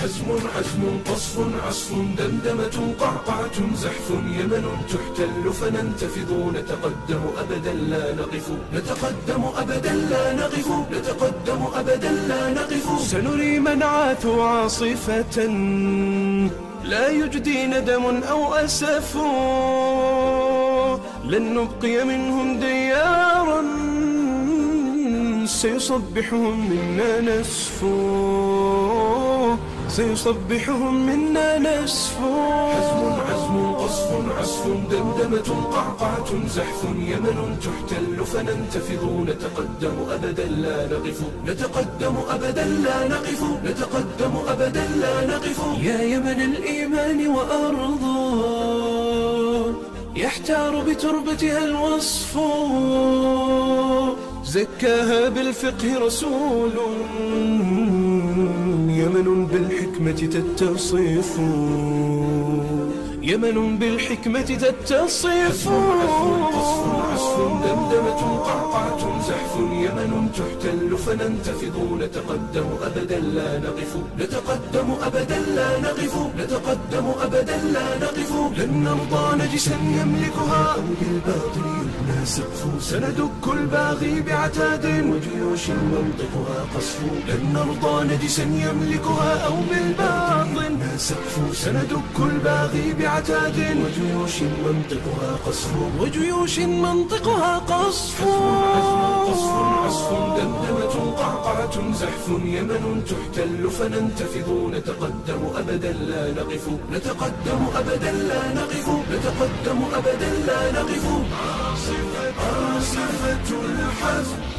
حزم عزم قصف عصف دمدمة قعقعة زحف يمن تحتل فننتفض نتقدم أبدا لا نقف. نتقدم أبدا لا نقف. نتقدم أبدا لا نقف. سنري من عاثوا عاصفة. لا يجدي ندم أو أسف. لن نبقي منهم ديارا. سيصبحهم منا نسف. سيصبحهم منا نسف. حزم عزم قصف عصف دمدمة قعقعة زحف يمن تحتل فننتفض نتقدم أبدا لا نقف. نتقدم أبدا لا نقف. نتقدم أبدا لا نقف. يا يمن الإيمان وأرض. يحتار بتربتها الوصف. زكاها بالفقه رسول. يمن بالحكمة تتصف. يمن بالحكمة تتصف. دمدمة قعقعة زحف. يمن تحتل فننتفض. نتقدم أبدا لا نقف. نتقدم أبدا لا نقف. نتقدم أبدا لا نقف. لن نرضى نجسا يملكها. بالباطل سقف سندك الباغي بعتاد وجيوش منطقها قصف. لن نرضى نجسا يملكها أو بالباطل. يبنى سقف سندك الباغي بعتاد وجيوش منطقها قصف. وجيوش منطقها قصف. قصف دمدمة قعقعة زحف يمن تحتل. فننتفض نتقدم أبدا لا نقف. نتقدم أبدا لا نقف. نتقدم أبدا لا نقف. عاصفة عاصفة الحزن.